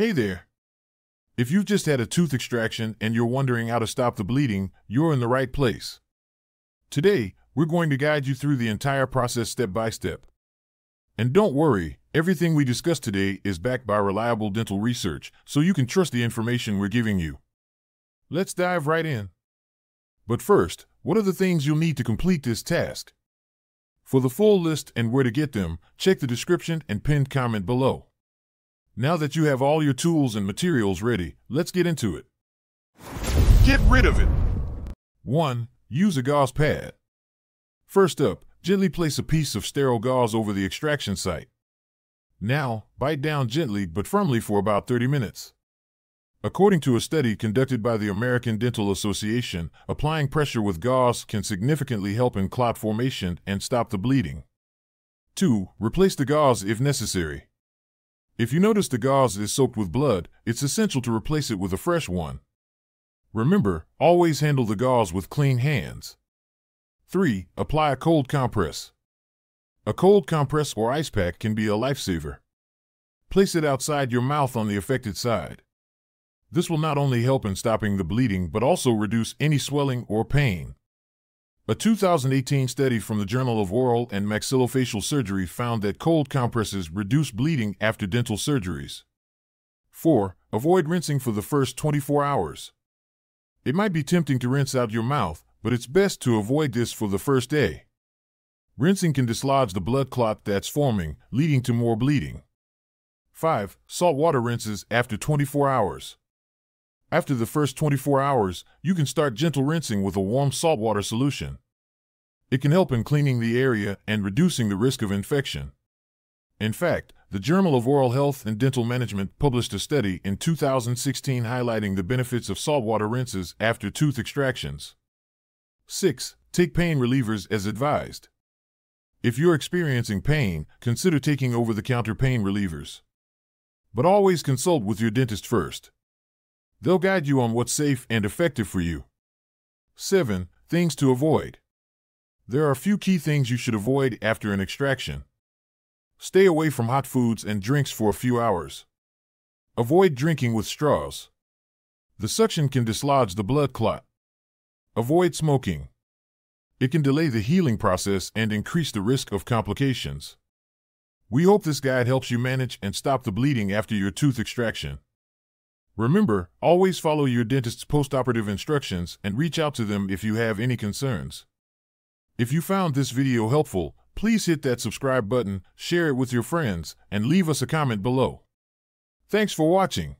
Hey there. If you've just had a tooth extraction and you're wondering how to stop the bleeding, you're in the right place. Today, we're going to guide you through the entire process step by step. And don't worry, everything we discuss today is backed by reliable dental research, so you can trust the information we're giving you. Let's dive right in. But first, what are the things you'll need to complete this task? For the full list and where to get them, check the description and pinned comment below. Now that you have all your tools and materials ready, let's get into it. Get rid of it. 1. Use a gauze pad. First up, gently place a piece of sterile gauze over the extraction site. Now, bite down gently but firmly for about 30 minutes. According to a study conducted by the American Dental Association, applying pressure with gauze can significantly help in clot formation and stop the bleeding. 2. Replace the gauze if necessary. If you notice the gauze is soaked with blood, it's essential to replace it with a fresh one. Remember, always handle the gauze with clean hands. 3. Apply a cold compress. A cold compress or ice pack can be a lifesaver. Place it outside your mouth on the affected side. This will not only help in stopping the bleeding but also reduce any swelling or pain. A 2018 study from the Journal of Oral and Maxillofacial Surgery found that cold compresses reduce bleeding after dental surgeries. 4. Avoid rinsing for the first 24 hours. It might be tempting to rinse out your mouth, but it's best to avoid this for the first day. Rinsing can dislodge the blood clot that's forming, leading to more bleeding. 5. Salt water rinses after 24 hours. After the first 24 hours, you can start gentle rinsing with a warm saltwater solution. It can help in cleaning the area and reducing the risk of infection. In fact, the Journal of Oral Health and Dental Management published a study in 2016 highlighting the benefits of saltwater rinses after tooth extractions. 6. Take pain relievers as advised. If you're experiencing pain, consider taking over the counter pain relievers. But always consult with your dentist first. They'll guide you on what's safe and effective for you. 7. Things to avoid. There are a few key things you should avoid after an extraction. Stay away from hot foods and drinks for a few hours. Avoid drinking with straws. The suction can dislodge the blood clot. Avoid smoking. It can delay the healing process and increase the risk of complications. We hope this guide helps you manage and stop the bleeding after your tooth extraction. Remember, always follow your dentist's postoperative instructions and reach out to them if you have any concerns. If you found this video helpful, please hit that subscribe button, share it with your friends, and leave us a comment below. Thanks for watching.